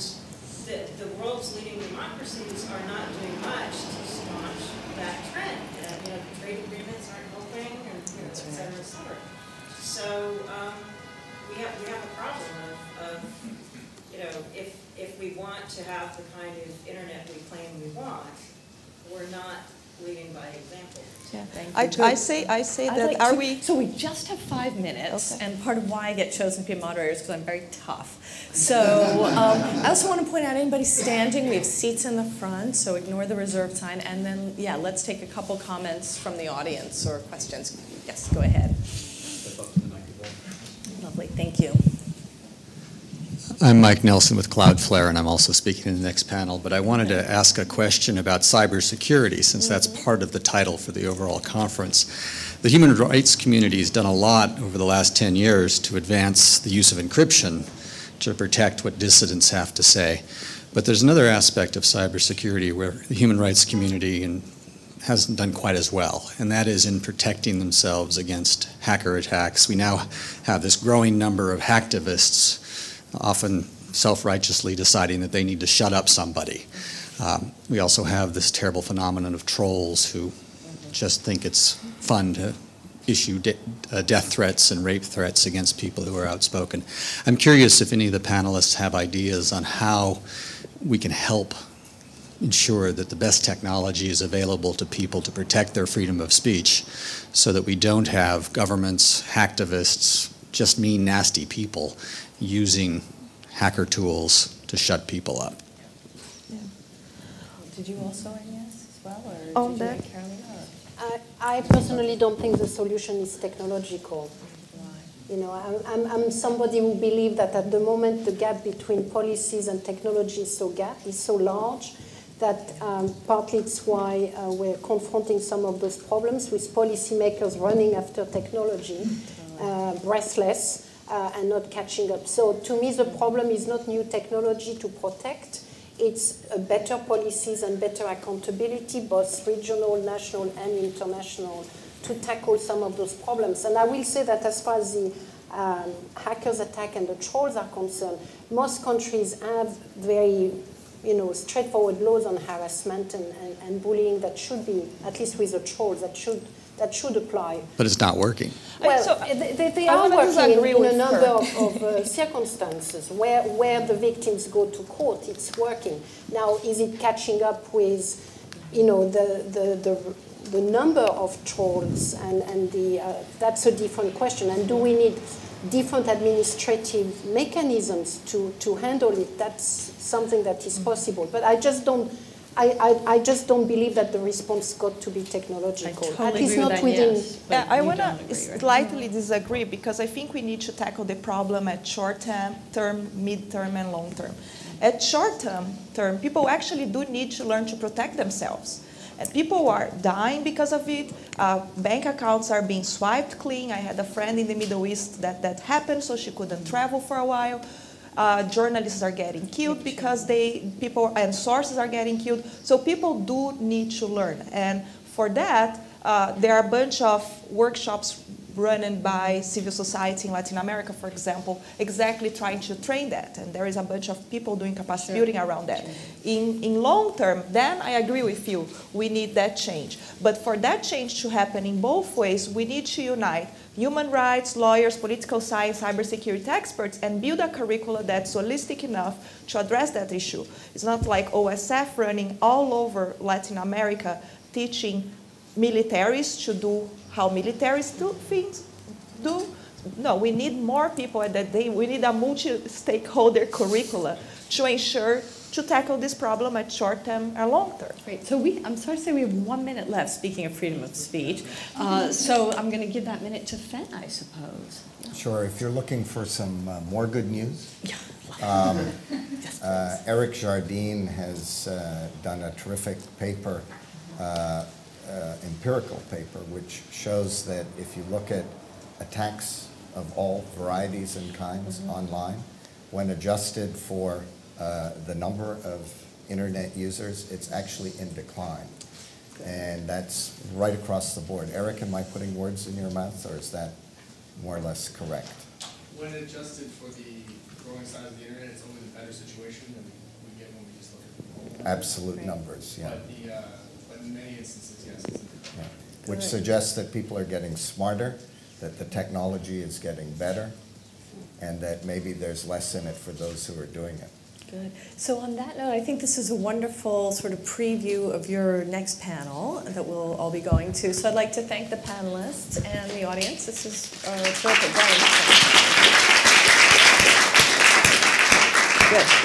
the, the world's leading democracies are not doing much to Yeah. Thank I, you. I say, I say I'd that, like are to- we, So we just have five minutes, Okay. and part of why I get chosen to be a moderator is because I'm very tough. So um, I also want to point out anybody standing, we have seats in the front, so ignore the reserve sign. And then, yeah, let's take a couple comments from the audience or questions. Yes, go ahead. Lovely, thank you. I'm Mike Nelson with Cloudflare, and I'm also speaking in the next panel. But I wanted to ask a question about cybersecurity, since that's part of the title for the overall conference. The human rights community has done a lot over the last 10 years to advance the use of encryption to protect what dissidents have to say. But there's another aspect of cybersecurity where the human rights community hasn't done quite as well, and that is in protecting themselves against hacker attacks. We now have this growing number of hacktivists often self-righteously deciding that they need to shut up somebody. Um, we also have this terrible phenomenon of trolls who just think it's fun to issue de uh, death threats and rape threats against people who are outspoken. I'm curious if any of the panelists have ideas on how we can help ensure that the best technology is available to people to protect their freedom of speech so that we don't have governments, hacktivists, just mean, nasty people using hacker tools to shut people up. Yeah. Did you also add yes as well, or On did that- you like Carolina? I, I personally don't think the solution is technological. You know, I'm, I'm, I'm somebody who believes that at the moment the gap between policies and technology is so gap is so large that um, partly it's why uh, we're confronting some of those problems with policymakers running after technology, uh, breathless, uh, and not catching up. So to me, the problem is not new technology to protect. It's uh, better policies and better accountability, both regional, national, and international, to tackle some of those problems. And I will say that as far as the um, hackers attack and the trolls are concerned, most countries have very you know, straightforward laws on harassment and, and, and bullying that should be, at least with the trolls, that should, that should apply. But it's not working. Well, So, they, they- they are wanna working in, in a number her. of, of uh, circumstances where, where the victims go to court. It's working. Now, is it catching up with, you know, the, the, the, the number of trolls? And, and the, uh, that's a different question. And do we need different administrative mechanisms to, to handle it? That's something that is possible. But I just don't. I, I, I just don't believe that the response got to be technological. I At least agree with not within yes. Yeah, I want don't to slightly disagree because I think we need to tackle the problem at short term, term, mid term, and long term. At short term, term, people actually do need to learn to protect themselves. And people are dying because of it. Uh, bank accounts are being swiped clean. I had a friend in the Middle East that that happened, so she couldn't travel for a while. Uh, journalists are getting killed because they people and sources are getting killed. So people do need to learn, and for that, uh, there are a bunch of workshops run by civil society in Latin America, for example, exactly trying to train that. And there is a bunch of people doing capacity building around that. In, in long term, then I agree with you, we need that change. But for that change to happen in both ways, we need to unite human rights, lawyers, political science, cybersecurity experts, and build a curricula that's holistic enough to address that issue. It's not like OSF running all over Latin America teaching militaries to do how militaries do things do. No, we need more people at that day. We need a multi-stakeholder curricula to ensure to tackle this problem at short term and long term. Great. So we, I'm sorry to say we have one minute left, speaking of freedom of speech. Uh, so I'm going to give that minute to Fen, I suppose. Sure, if you're looking for some uh, more good news, Yeah. um, uh, Eric Jardine has uh, done a terrific paper, uh, empirical paper, which shows that if you look at attacks of all varieties and kinds online, when adjusted for uh, the number of internet users, it's actually in decline. And that's right across the board. Eric, am I putting words in your mouth, or is that more or less correct? When adjusted for the growing size of the internet, it's only the better situation than we get when we just look at. Absolute numbers, yeah. But the, uh, but in many instances, yes, it's a yeah. Which suggests that people are getting smarter, that the technology is getting better, and that maybe there's less in it for those who are doing it. Good. So on that note, I think this is a wonderful sort of preview of your next panel that we'll all be going to. So I'd like to thank the panelists and the audience. This is uh, terrific. Very. Good.